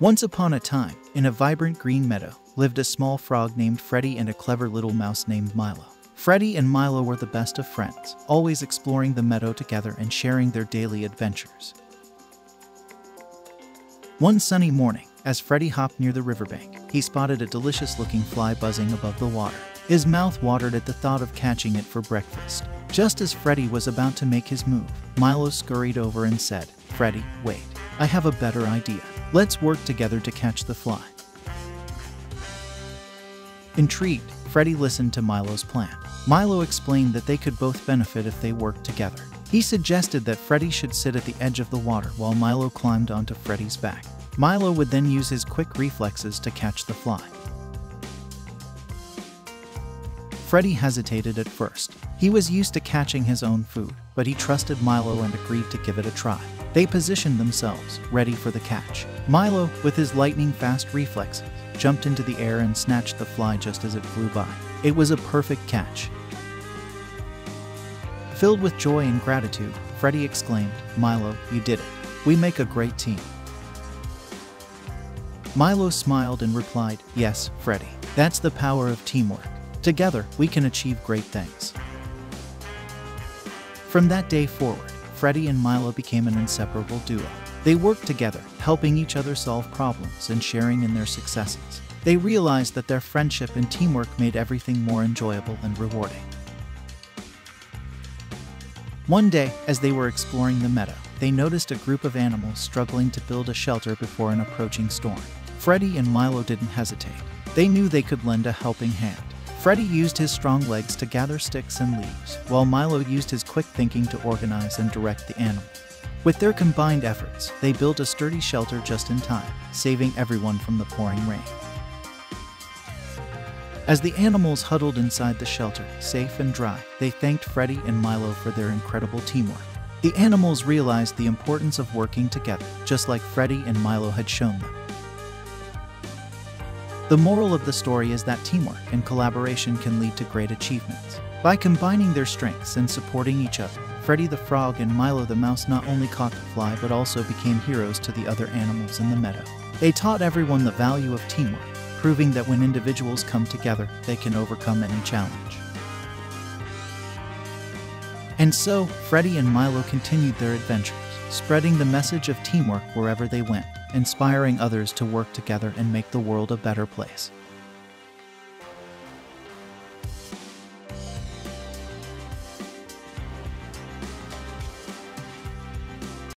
Once upon a time, in a vibrant green meadow, lived a small frog named Freddie and a clever little mouse named Milo. Freddie and Milo were the best of friends, always exploring the meadow together and sharing their daily adventures. One sunny morning, as Freddie hopped near the riverbank, he spotted a delicious looking fly buzzing above the water. His mouth watered at the thought of catching it for breakfast. Just as Freddie was about to make his move, Milo scurried over and said, Freddie, wait. I have a better idea. Let's work together to catch the fly. Intrigued, Freddie listened to Milo's plan. Milo explained that they could both benefit if they worked together. He suggested that Freddie should sit at the edge of the water while Milo climbed onto Freddie's back. Milo would then use his quick reflexes to catch the fly. Freddie hesitated at first. He was used to catching his own food, but he trusted Milo and agreed to give it a try. They positioned themselves, ready for the catch. Milo, with his lightning fast reflexes, jumped into the air and snatched the fly just as it flew by. It was a perfect catch. Filled with joy and gratitude, Freddie exclaimed, Milo, you did it. We make a great team. Milo smiled and replied, Yes, Freddie. That's the power of teamwork. Together, we can achieve great things. From that day forward, Freddie and Milo became an inseparable duo. They worked together, helping each other solve problems and sharing in their successes. They realized that their friendship and teamwork made everything more enjoyable and rewarding. One day, as they were exploring the meadow, they noticed a group of animals struggling to build a shelter before an approaching storm. Freddie and Milo didn't hesitate. They knew they could lend a helping hand. Freddie used his strong legs to gather sticks and leaves, while Milo used his quick thinking to organize and direct the animals. With their combined efforts, they built a sturdy shelter just in time, saving everyone from the pouring rain. As the animals huddled inside the shelter, safe and dry, they thanked Freddie and Milo for their incredible teamwork. The animals realized the importance of working together, just like Freddie and Milo had shown them. The moral of the story is that teamwork and collaboration can lead to great achievements. By combining their strengths and supporting each other, Freddie the Frog and Milo the Mouse not only caught the fly but also became heroes to the other animals in the meadow. They taught everyone the value of teamwork, proving that when individuals come together, they can overcome any challenge. And so, Freddie and Milo continued their adventures, spreading the message of teamwork wherever they went inspiring others to work together and make the world a better place.